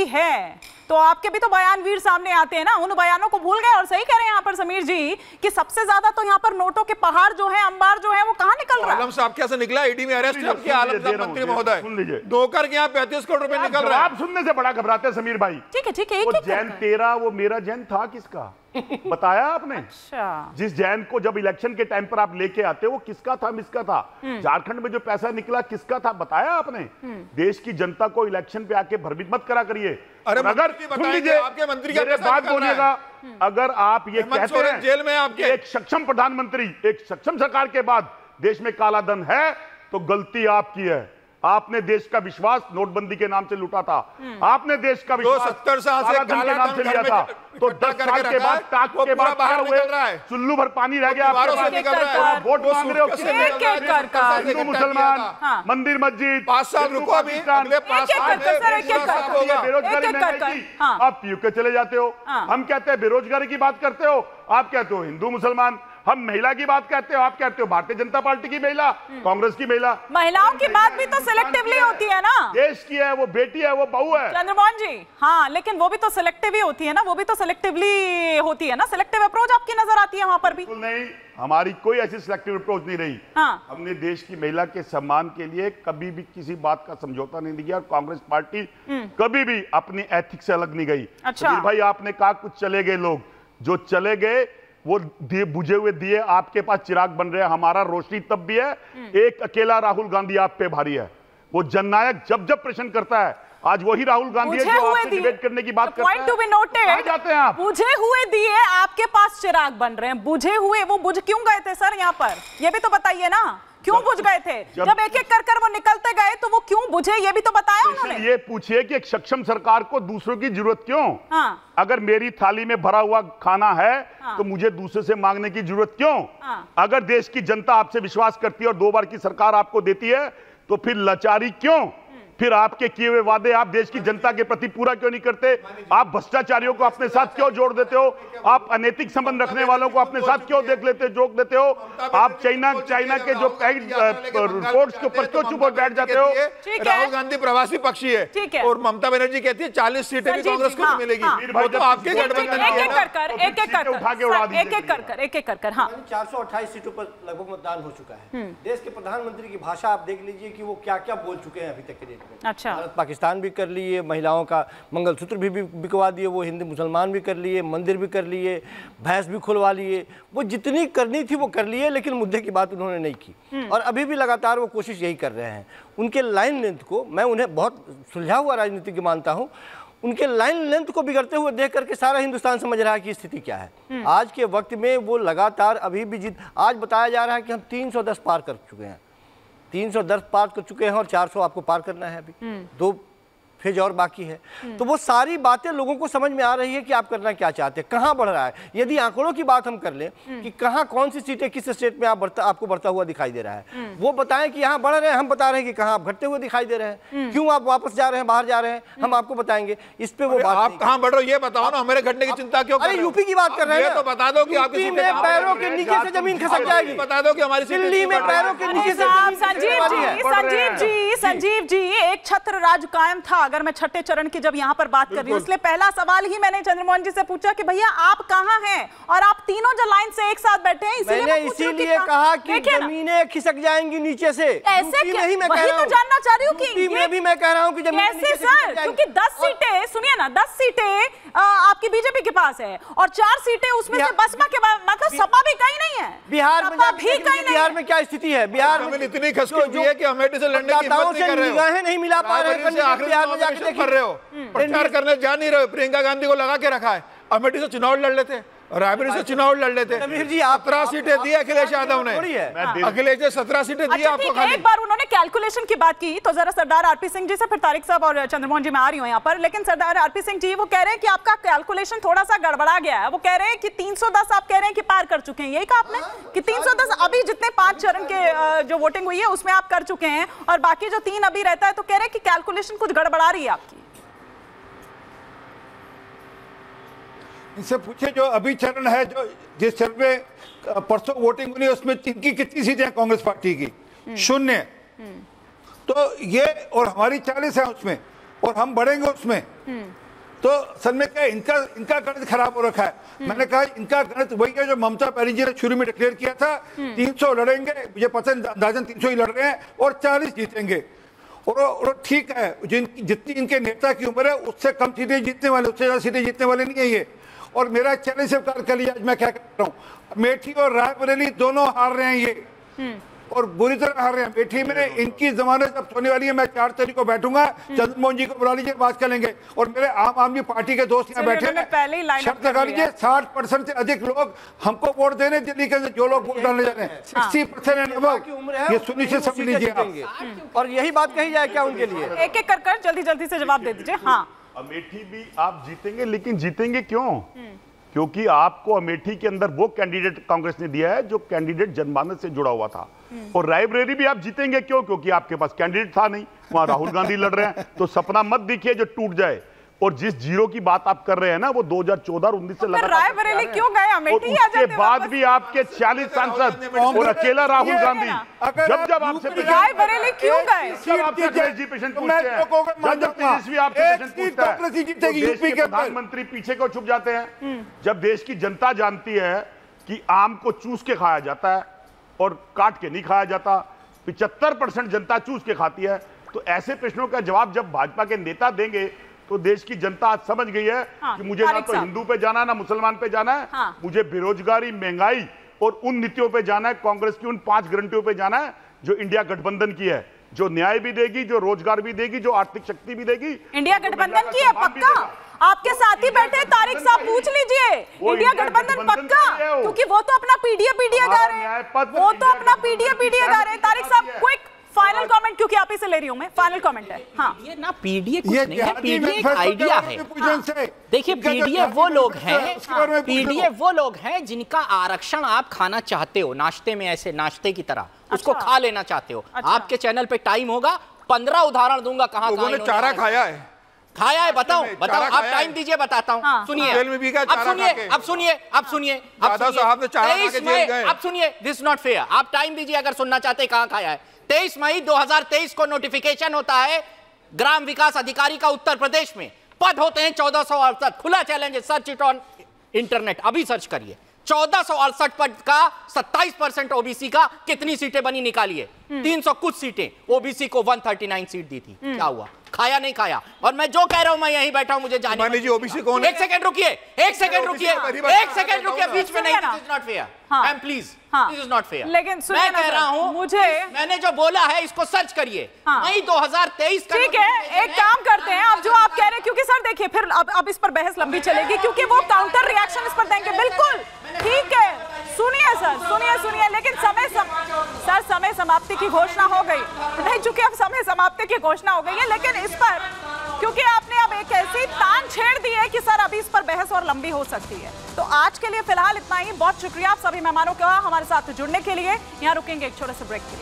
ही है। तो आपके भी तो बयान वीर सामने आते हैं ना उन बयानों को भूल गए और सही कह रहे हैं यहाँ पर समीर जी कि सबसे ज़्यादा तो यहाँ पर नोटों के पहाड़ जो है अंबार जो है वो कहाँ निकल रहा है? आप साहब कैसे निकला ईडी में अरेस्ट किया आलम साहब मंत्री महोदय। सुन लीजिए। धोकर के यहाँ पैंतीस करोड़ रुपए निकल रहा है? आप सुनने से बड़ा घबराते हैं समीर भाई। ठीक है ठीक है जैन तेरा वो मेरा जैन था किसका? बताया आपने? अच्छा। जिस जैन को जब इलेक्शन के टाइम पर आप लेके आते हो वो किसका था मिसका था? हम्म। झारखंड में जो पैसा निकला किसका था बताया आपने? देश की जनता को इलेक्शन पे आके भ्रमित मत करा करिए। अरे अगर सुन लीजिए आपके मंत्री का मेरे बात। बोलिएगा अगर आप ये कहते हैं जेल में आपके। एक सक्षम प्रधानमंत्री एक सक्षम सरकार के बाद देश में काला धन है तो गलती आपकी है। आपने देश का विश्वास नोटबंदी के नाम से लूटा था आपने देश का विश्वास 70 साल से के नाम से लिया था तो दस साल के बाद टाक के बाद क्या बाहर हुए। चुल्लू भर पानी रह गया है वोट मांग रहे हो है, मुसलमान। हाँ। मंदिर मस्जिद पाँच साल रुको अभी। बेरोजगारी महँगाई हाँ। आप पीयू के चले जाते हो हाँ। हम कहते हैं बेरोजगारी की बात करते हो आप कहते हो हिंदू मुसलमान हम महिला की बात कहते हो आप कहते हो भारतीय जनता पार्टी की महिला कांग्रेस की महिला। महिलाओं की बात भी तो सिलेक्टिवली होती है ना? देश की है वो बेटी है वो बहू है। चंद्रमोहन जी हाँ लेकिन वो भी तो सिलेक्टिव ही होती है ना? वो भी तो सिलेक्टिवली होती है ना? सिलेक्टिव अप्रोच आपकी नज़र आती है वहाँ पर भी? नहीं हमारी कोई ऐसी सिलेक्टिव अप्रोच नहीं रही। हाँ। हमने देश की महिला के सम्मान के लिए कभी भी किसी बात का समझौता नहीं दिया और कांग्रेस पार्टी कभी भी अपनी एथिक्स से अलग नहीं गई। अच्छा। भाई आपने कहा कुछ चले गए लोग। जो चले गए वो दिए बुझे हुए दिए आपके पास चिराग बन रहे हैं हमारा रोशनी तब भी है। एक अकेला राहुल गांधी आप पे भारी है। वो जननायक जब जब प्रश्न करता है आज वही राहुल गांधी है जो आपसे डिबेट करने की बात करता है। टू बी नोटेड जाते हैं आप। बुझे हुए दिए आपके पास चिराग बन रहे हैं। बुझे हुए वो बुझ क्यों गए थे सर यहाँ पर? ये भी तो बताइए ना। क्यों बुझ गए थे? जब- जब एक एक कर कर वो निकलते गए तो वो क्यों बुझे? ये भी तो बताया उन्होंने। ये पूछिए कि एक सक्षम सरकार को दूसरों की ज़रूरत क्यों? हाँ। अगर मेरी थाली में भरा हुआ खाना है हाँ। तो मुझे दूसरे से मांगने की ज़रूरत क्यों? हाँ। अगर देश की जनता आपसे विश्वास करती है और दो बार की सरकार आपको देती है तो फिर लाचारी क्यों? फिर आपके किए हुए वादे आप देश की जनता के प्रति पूरा क्यों नहीं करते? आप भ्रष्टाचारियों को अपने साथ क्यों जोड़ देते हो? आप अनैतिक संबंध रखने वालों को अपने साथ क्यों देख लेते जोड़ देते हो? आप चाइना चाइना के जो पैक्ड रिपोर्ट्स के ऊपर क्यों चुप बैठ जाते हो? राहुल गांधी प्रवासी पक्षी है ठीक है। और ममता बनर्जी कहती है चालीस सीटें भी कांग्रेस को हाँ, मिलेगी। हाँ। तो आपके गठबंधन एक एक कर कर एक एक कर उठा के उड़ा कर एक एक कर कर एक एक कर कर हाँ चार सौ अट्ठाईस सीटों पर लगभग मतदान हो चुका है। देश के प्रधानमंत्री की भाषा आप देख लीजिए कि वो क्या क्या बोल चुके हैं अभी तक के डेट अच्छा। भारत पाकिस्तान भी कर लिए महिलाओं का मंगलसूत्र भी बिकवा दिए वो हिंदू मुसलमान भी कर लिए मंदिर भी कर लिए भैंस भी खुलवा लिए वो जितनी करनी थी वो कर लिए लेकिन मुद्दे की बात उन्होंने नहीं की। और अभी भी लगातार वो कोशिश यही कर रहे हैं। उनके लाइन लेंथ को मैं उन्हें बहुत सुलझा हुआ राजनीतिज्ञ मानता हूँ उनके लाइन लेंथ को बिगड़ते हुए देख करके सारा हिंदुस्तान समझ रहा है कि स्थिति क्या है। आज के वक्त में वो लगातार अभी भी जीत आज बताया जा रहा है कि हम 310 पार कर चुके हैं। 310 पार कर चुके हैं और 400 आपको पार करना है अभी। दो फ़ेज़ और बाकी है। तो वो सारी बातें लोगों को समझ में आ रही है कि आप करना क्या चाहते हैं कहाँ बढ़ रहा है। यदि आंकड़ों की बात हम कर लें कि कहाँ कौन सी सीटें किस स्टेट में आप बढ़ता आपको बढ़ता हुआ दिखाई दे रहा है। वो बताएँ कि यहाँ बढ़ रहे हैं हम बता रहे हैं कि कहाँ आप घटते हुए दिखाई दे रहे हैं। क्यों आप वापस जा रहे हैं बाहर जा रहे हैं हम आपको बताएँगे। इस पे वो बात आप कहाँ बढ़ रहे हो ये बताओ ना हमारे घटने की चिंता क्यों अरे यूपी की बात कर रहे हैं। तो बता दो कि आपकी पैरों के नीचे से ज़मीन खसक जाएगी। बता दो कि हमारी दिल्ली में पैरों के नीचे से संजीव जी संजीव जी एक छत्र राज कायम था अगर मैं छठे चरण की जब यहाँ पर बात कर रही हूँ। इसलिए पहला सवाल ही मैंने चंद्रमोहन जी से पूछा कि भैया आप कहाँ हैं? और आप तीनों जो लाइन से एक साथ बैठे हैं इसीलिए इसीलिए कहा कि जमीनें खिसक जाएँगी नीचे से। ऐसे क्या? में कह रहा तो हूँ। जानना चाह रही हूँ कि में भी मैं कह रहा हूँ कि ज़मीन कैसे सर? क्योंकि 10 सीटें सुनिए ना 10 सीटें आपकी बीजेपी के पास है और चार सीटें उसमें से बसपा के मतलब सपा भी कहीं नहीं है। बिहार में सपा भी कहीं नहीं बिहार है। में क्या स्थिति है? बिहार में इतनी खसकी हुई है कि अमेठी से लड़ने की नहीं से हो। निगाहें नहीं मिला पा रहे हैं रायबरेली से कहीं आखिरी बिहार में चुनाव जाके में देखिए। कर रहे हो। प्रचार करने जा नहीं रहे हो प्रियंका गांधी को लगा के रखा है। अमेठी से चुनाव लड़ लेते रायबरेली से चुनाव लड़ लेते। समीर जी, सत्रह सीटें दी अखिलेश यादव ने। थोड़ी है। मैं दिल- अखिलेश ने सत्रह सीटें दी आपको खाली। एक बार उन्होंने कैलकुलेशन की बात की तो जरा सरदार आरपी सिंह जी से फिर तारिक साहब और चंद्रमोहन जी मैं आ रही हूँ यहाँ पर। लेकिन सरदार आरपी सिंह जी वो कह रहे हैं कि आपका कैलकुलेशन थोड़ा सा गड़बड़ा गया है। वो कह रहे हैं कि 310 आप कह रहे हैं कि पार कर चुके हैं। यही कहा आपने कि 310 अभी जितने पाँच चरण के जो वोटिंग हुई है उसमें आप कर चुके हैं। और बाकी जो तीन अभी रहता है तो कह रहे हैं कि कैलकुलेशन कुछ गड़बड़ा रही है आपकी। इनसे पूछे जो अभी चरण है, जो जिस चरण में परसों वोटिंग हुई, उसमें इनकी कितनी सीटें हैं कांग्रेस पार्टी की? शून्य। तो ये और हमारी चालीस है उसमें, और हम बढ़ेंगे उसमें। तो सर, में क्या इनका इनका गणित खराब हो रखा है। मैंने कहा, इनका गणित वही है जो ममता बनर्जी ने शुरू में डिक्लेयर किया था। 300 लड़ेंगे, मुझे पता अंदाजन 300 ही लड़ रहे हैं, और 40 जीतेंगे। और और ठीक है, जिन, जितनी इनके नेता की उम्र है, उससे कम सीटें जीतने वाले, उससे ज़्यादा सीटें जीतने वाले नहीं है ये। और मेरा चैलेंज स्वीकार कर लिया आज मैं क्या कर रहा हूँ? मेठी और रायबरेली दोनों हार रहे हैं ये। और बुरी तरह हार रहे हैं। अमेठी में इनकी जमानत जब होने वाली है मैं चार तारीख को बैठूँगा। चंद्रमोहन जी को बुला लीजिए बात करेंगे और मेरे आम आदमी पार्टी के दोस्त यहाँ बैठे पहले ही हैं शर्त लगा लीजिए साठ परसेंट से अधिक लोग हमको वोट दे रहे दिल्ली के अंदर जो लोग वोट डालने जा रहे हैं। सिक्सटी परसेंट है ये सुनिश्चित समझ लीजिए आप। और यही बात कही जाए क्या उनके लिए? एक एक कर कर जल्दी जल्दी से जवाब दे दीजिए। हाँ। अमेठी भी आप जीतेंगे लेकिन जीतेंगे क्यों? क्योंकि आपको अमेठी के अंदर वो कैंडिडेट कांग्रेस ने दिया है जो कैंडिडेट जनमानस से जुड़ा हुआ था। और रायबरेली भी आप जीतेंगे क्यों? क्योंकि आपके पास कैंडिडेट था नहीं। वहाँ राहुल गांधी लड़ रहे हैं। तो सपना मत दिखिए जो टूट जाए। और जिस ज़ीरो की बात आप कर रहे हैं ना वो 2014 और 19 से रायबरेली हैं। क्यों गए? अमेठी और आ उसके जाते बाद भी आपके 40 सांसद और अकेला राहुल गांधी। जब जब आपसे रायबरेली क्यों गए? जब आपसे पेशेंट तो पूछते हैं। तो जब जब तेजस्वी आपसे पेशेंट पूछता है तो देश के प्रधानमंत्री पीछे को छुप जाते हैं। जब देश की जनता जानती है कि आम को चूस के खाया जाता है और काट के नहीं खाया जाता पिचहत्तर परसेंट जनता चूस के खाती है तो ऐसे प्रश्नों का जवाब जब भाजपा के नेता देंगे तो देश की जनता आज समझ गई है हाँ, कि मुझे ना तो हिंदू पे जाना है ना मुसलमान पे जाना है। हाँ। मुझे बेरोजगारी महँगाई और उन नीतियों पे जाना है कांग्रेस की उन पाँच गारंटियों पे जाना है जो इंडिया गठबंधन की है जो न्याय भी देगी जो रोज़गार भी देगी जो आर्थिक शक्ति भी देगी। इंडिया गठबंधन की है पक्का? आपके साथ ही बैठे तारिक साहब पूछ लीजिए। इंडिया गठबंधन पक्का। क्योंकि वो तो अपना पीडीए पीडीए गा रहे हैं। वो तो अपना पीडीए पीडीए गा रहे हैं। तारिक साहब। क्विक फाइनल क्योंकि आप इसे ले रही हूँ मैं। फाइनल कमेंट है। हाँ। ये ना पीडीए कुछ नहीं है। पीडीए एक आइडिया है। इनसे। देखिए पीडीए वो लोग हैं। उसके। पीडीए वो लोग हैं जिनका आरक्षण आप खाना चाहते हो नाश्ते में ऐसे नाश्ते की तरह। उसको अच्छा। खा लेना चाहते हो। अच्छा। आपके चैनल पे टाइम होगा पंद्रह उदाहरण दूँगा कहाँ चारा खाया है। खाया है बताओ बताओ आप टाइम दीजिए बताता हूँ। हाँ, सुनिए जेल में भी गए अब सुनिए अब सुनिए अब सुनिए अब दादा साहब ने चारा खा के 23 जेल मई-। अब सुनिए दिस नॉट फेयर आप टाइम दीजिए अगर सुनना चाहते हैं कहाँ खाया है। 23 मई 2023 को नोटिफिकेशन होता है ग्राम विकास अधिकारी का उत्तर प्रदेश में। पद होते हैं चौदह सौ अड़सठ। खुला चैलेंज है सर्च इट ऑन इंटरनेट अभी सर्च करिए। चौदह सौ अड़सठ पद का 27 परसेंट ओबीसी का कितनी सीटें बनी निकालिए? 300 कुछ सीटें। ओबीसी को 139 सीट दी थी। क्या हुआ? खाया नहीं खाया और मैं जो कह रहा हूँ मैं यहीं बैठा हूँ मुझे जाने मानी जी, OBC कौन है? एक सेकंड रुकिए एक सेकंड रुकिए एक सेकंड रुकिए बीच में नहीं। दिस इज़ नॉट फेयर हाँ। Ma'am please. This is not fair लेकिन मैं कह रहा हूँ मुझे- मैंने जो बोला है इसको सर्च करिए हाँ। मई 2023 का ठीक है एक काम करते हैं अब जो आप कह रहे हैं क्योंकि सर देखिए फिर अब अब इस पर बहस लंबी चलेगी क्योंकि वो काउंटर रिएक्शन इस पर देंगे बिल्कुल ठीक है सुनिए सर सुनिए सुनिए लेकिन समय सम, समय समाप्ति की घोषणा हो गई। नहीं, चूँकि अब समय समाप्ति की घोषणा हो गई है, लेकिन इस पर, क्योंकि आपने अब एक ऐसी तान छेड़ दी है कि सर, अभी इस पर बहस और लंबी हो सकती है। तो आज के लिए फ़िलहाल इतना ही। बहुत शुक्रिया आप सभी मेहमानों का हमारे साथ जुड़ने के लिए। यहाँ रुकेंगे एक छोटे से ब्रेक के लिए।